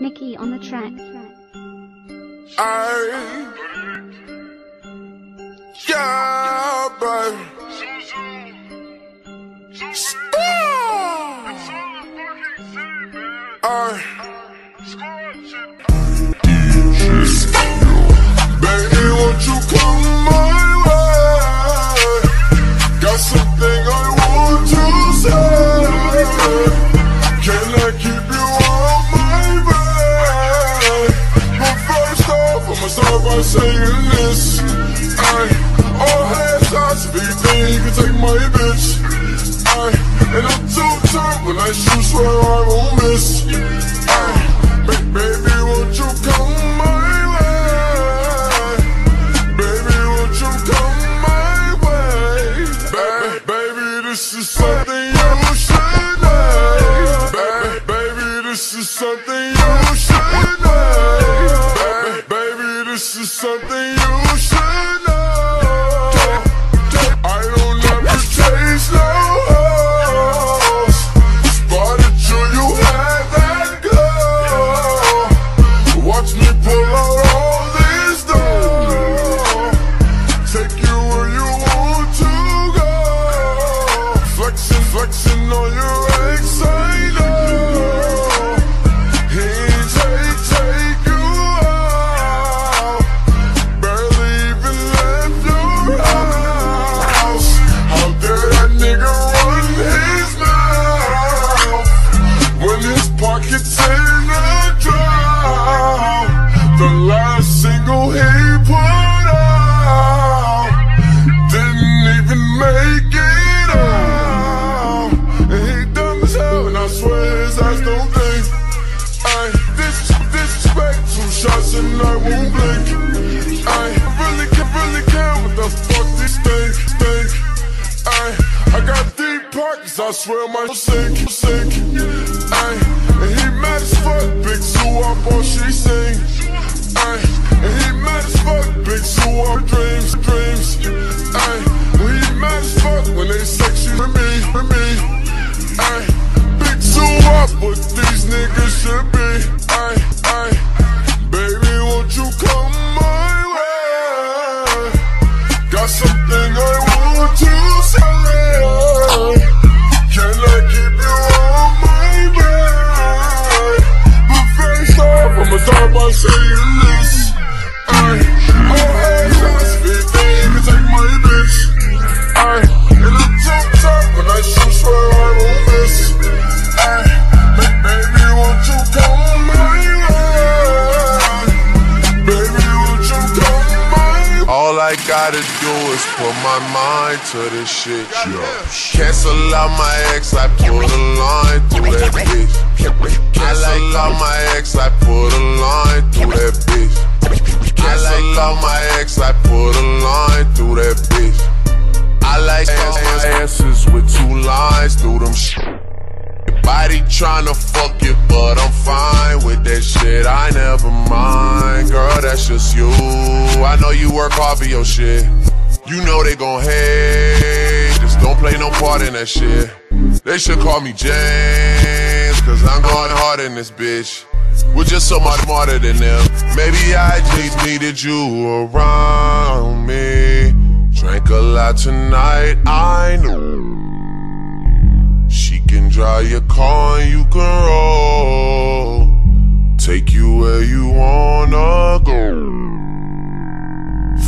Nikki on the track. I, yeah, baby. Stop. I, I'ma start by saying this. I, all headshots, VP, you can take my bitch. I, and I'm too turned when I shoot, swear I won't miss. I, ba- baby, won't you come my way? Baby, won't you come my way? Ba- baby, this is something you should know. Ba- baby, this is something you something and I won't blink. I really can't, really care what the fuck this thing think. I I got deep pockets, I swear my sink sink. I and he mad as fuck, big zoo up all she Got something I want to say. Can I keep you on my way? But first off, I'ma start by saying gotta do is put my mind to this shit. Yeah. Cancel out my ex, I put a line through that bitch. Cancel out my ex, I put a line through that bitch. Cancel out my ex, I put a line through that bitch. I like asses with two lines through them shit. Body tryna fuck it, but I'm fine with that shit. I never mind, girl, that's just you. I know you work hard for your shit. You know they gon' hate, just don't play no part in that shit. They should call me James, cause I'm going Harden this bitch. We're just so much smarter than them. Maybe I just needed you around me. Drank a lot tonight, I know. She can drive your car and you can roll. Take you where you wanna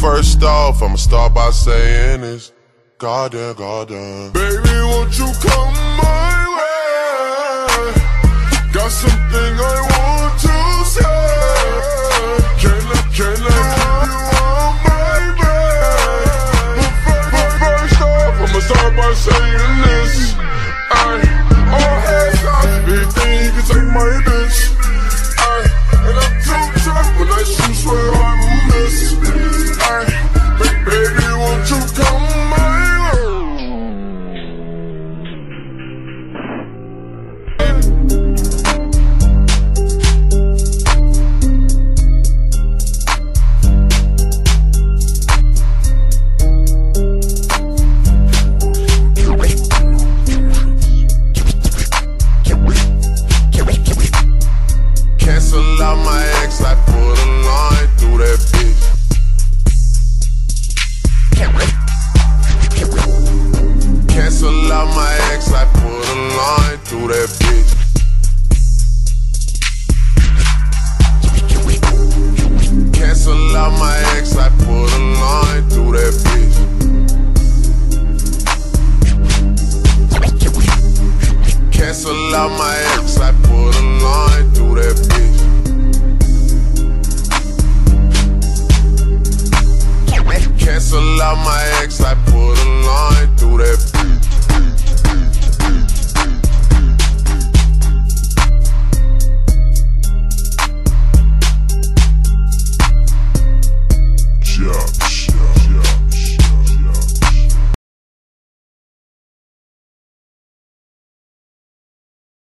First off, I'ma start by saying this. Goddamn, goddamn. Baby, won't you come my way? Got something I want to say. Can I, can I keep you on my way? But, fir- but first off, I'ma start by saying this. I, all headshots, VP, you can take my bitch. Ex, I put a line through that bitch. Cancel out my ex, I put a line through that